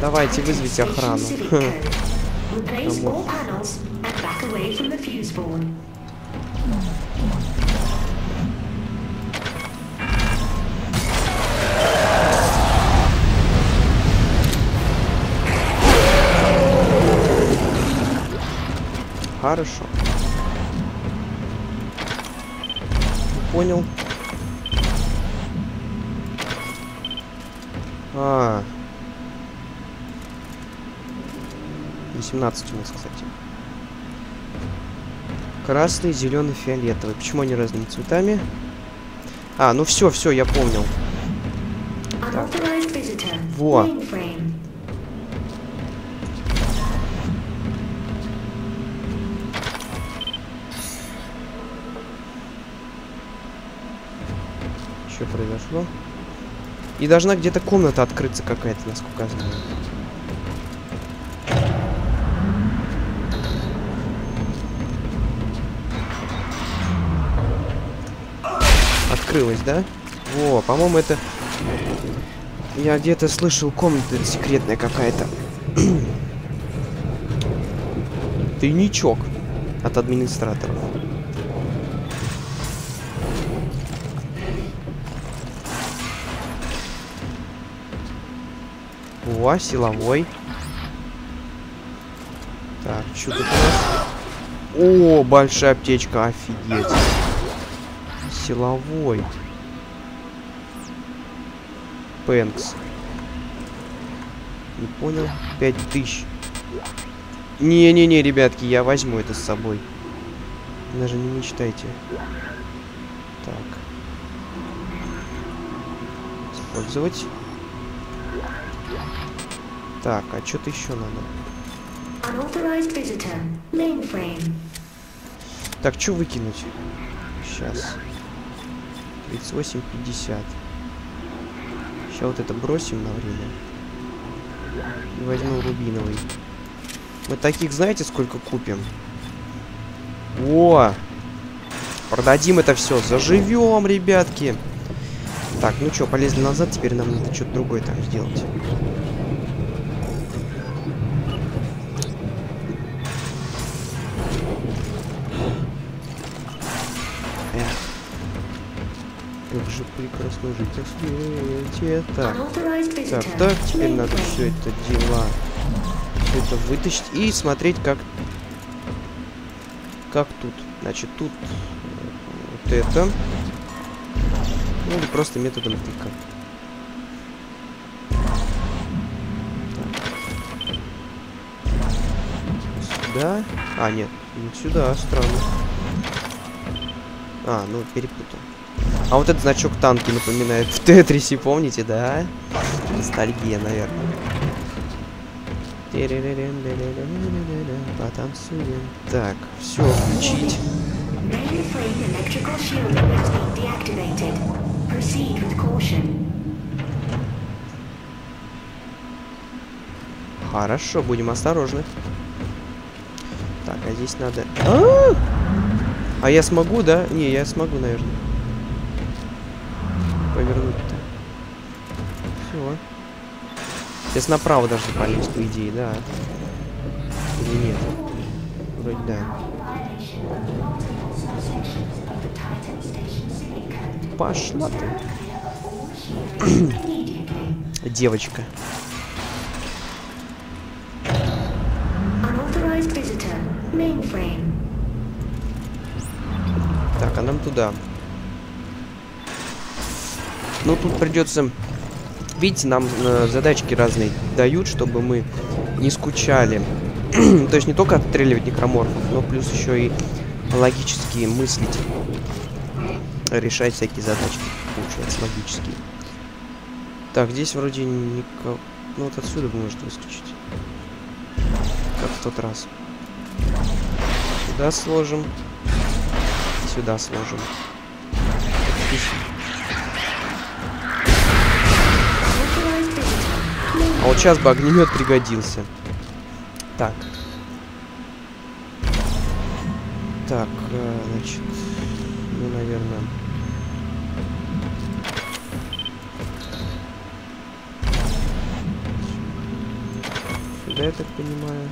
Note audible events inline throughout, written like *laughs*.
Давайте вызовите охрану. Civic Хм. А. 18 у нас, кстати. Красный, зеленый, фиолетовый. Почему они разными цветами? А, ну все, все, я помнил. Visitor. Во. Что произошло? И должна где-то комната открыться какая-то, насколько я знаю. Открылась, да? Во, по-моему, это... Я где-то слышал, комната секретная какая-то. *clears throat* Тайничок от администраторов. О, силовой. Так, что тут? О, большая аптечка, офигеть. Силовой. Пэнкс. Не понял. Пять тысяч. Не-не-не, ребятки, я возьму это с собой. Даже не мечтайте. Так. Использовать. Так, а что-то еще надо. Так, что выкинуть? Сейчас. 38,50. Сейчас вот это бросим на время. И возьму рубиновый. Мы таких, знаете, сколько купим? О! Продадим это все. Заживем, ребятки. Так, ну что, полезли назад. Теперь нам надо что-то другое там сделать. Же прекрасно жить на свете. Так, так, так, теперь надо все это дела, все это вытащить и смотреть, как, как тут. Значит, тут вот это, ну или просто методом тыка. Сюда. А, нет, не сюда, странно. А, ну перепутал. А вот этот значок танки напоминает *laughs* в Тетрисе, помните, да? Ностальгия, наверное. Потанцуем. Так, все, включить. Хорошо, будем осторожны. Так, а здесь надо... А, а я смогу, да? Не, я смогу, наверное. Повернуть-то. Все. Сейчас направо должны полезть, по идее, да. Или нет? Вроде да. Пошла ты. *clears throat* Девочка. Так, а нам туда. Ну, тут придется... Видите, нам э, задачки разные дают, чтобы мы не скучали. *clears throat* То есть не только отстреливать некроморфов, но плюс еще и логически мыслить. Решать всякие задачки, получается, логические. Так, здесь вроде никак... Ну, вот отсюда может выскочить. Как в тот раз. Сюда сложим. Сюда сложим. А вот сейчас бы огнемет пригодился. Так. Так, э, значит, ну, наверное... Сюда, я так понимаю.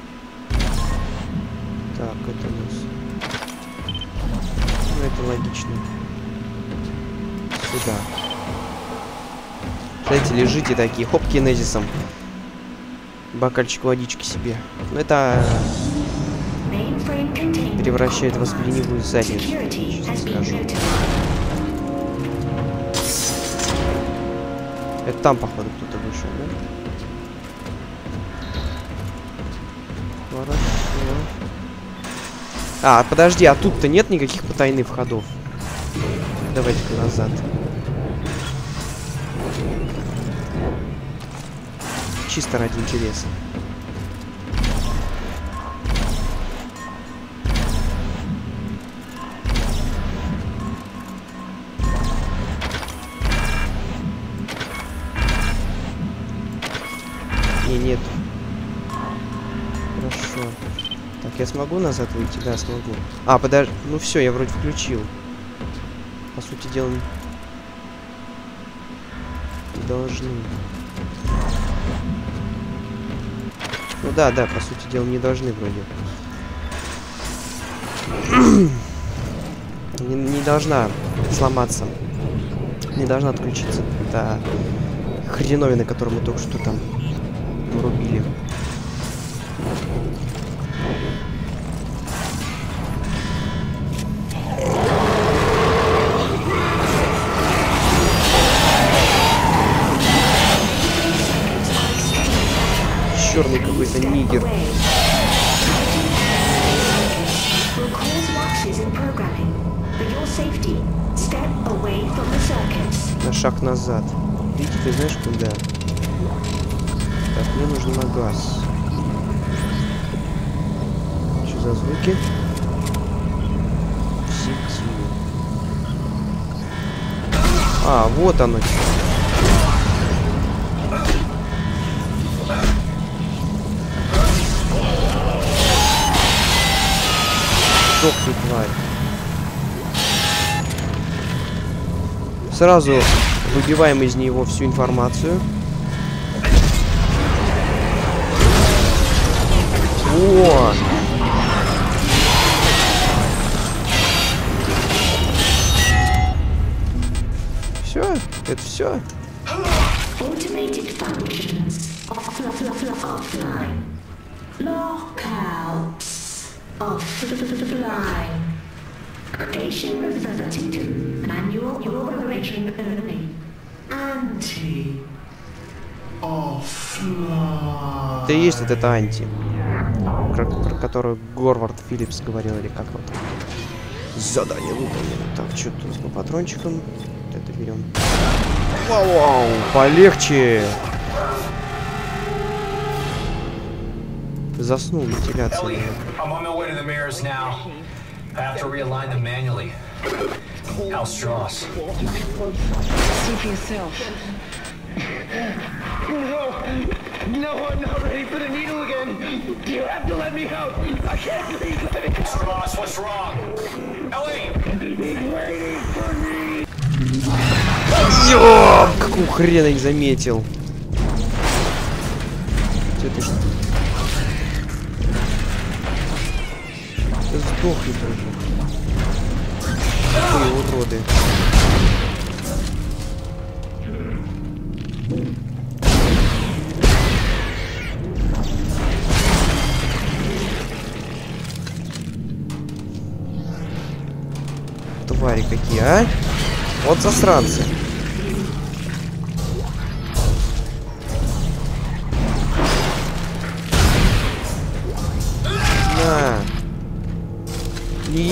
Так, это у нас... Ну, это логично. Сюда. Знаете, лежите такие, хоп, кинезисом. Бокальчик водички себе. Ну, это превращает вас в ленивую задницу. Скажу. Это там, походу, кто-то вышел, да? Хорошо. А, подожди, а тут-то нет никаких потайных входов. Давайте-ка назад. Чисто ради интереса. Не, нет. Хорошо. Так, я смогу назад выйти? Да, смогу. А, подожди. Ну все, я вроде включил. По сути дела, должны. Ну да, да, по сути дела, не должны вроде. *clears throat* не, не должна сломаться. Не должна отключиться та хреновина, которую мы только что там врубили. Circuits. На шаг назад. Видите, ты знаешь куда? Так, мне нужно на газ. Что за звуки? Сети. А, вот оно. Сдохни, тварь. Сразу выбиваем из него всю информацию. О! Все, это все. Automated functions. Off, off, Lockouts. Offline. Station reverting to manual operation only. Anti. Offline. И есть вот это анти. Про, про которую Горвард Филлипс говорил, или как вот. Задание выполнено. Так, что тут по патрончикам? Это берем. Вау, вау, полегче. Заснул вентиляция. to the mirrors now. I have to realign them manually. Hal Strauss. See for yourself. No, no, I'm not ready for the needle again. You have to let me out. I can't breathe. Let me out. Strauss, what's wrong? Ellie! He's waiting for me. Ёп, какого хрена не заметил. Чё ты сдохни тоже. Какие уроды. Твари какие, а? Вот засранцы.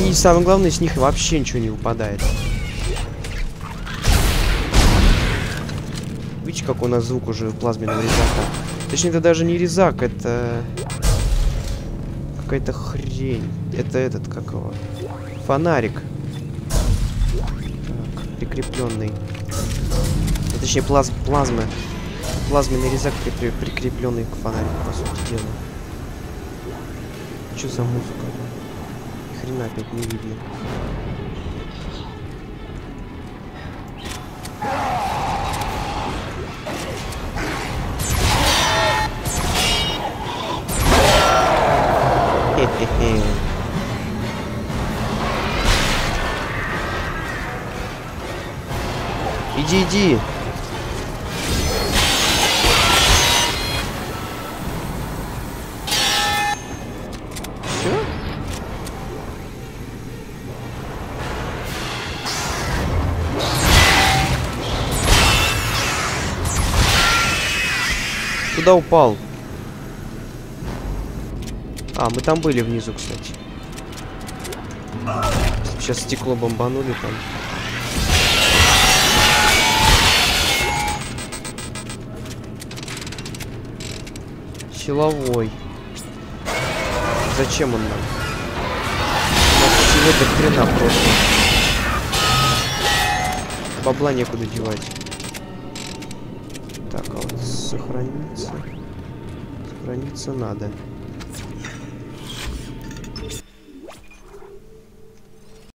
И, самое главное, с них вообще ничего не выпадает. Видите, как у нас звук уже плазменного резака? Точнее, это даже не резак, это... Какая-то хрень. Это этот, как его? Фонарик. Так, прикрепленный. Точнее, плаз плазма. Плазменный резак, прикре- прикрепленный к фонарику, по сути дела. Что за музыка? хрена опять не видно. Иди, иди. Куда упал? А, мы там были внизу, кстати. Сейчас стекло бомбанули там. Силовой. Зачем он нам? У нас всего до хрена просто. Бабла некуда девать. Сохраниться. Сохраниться надо.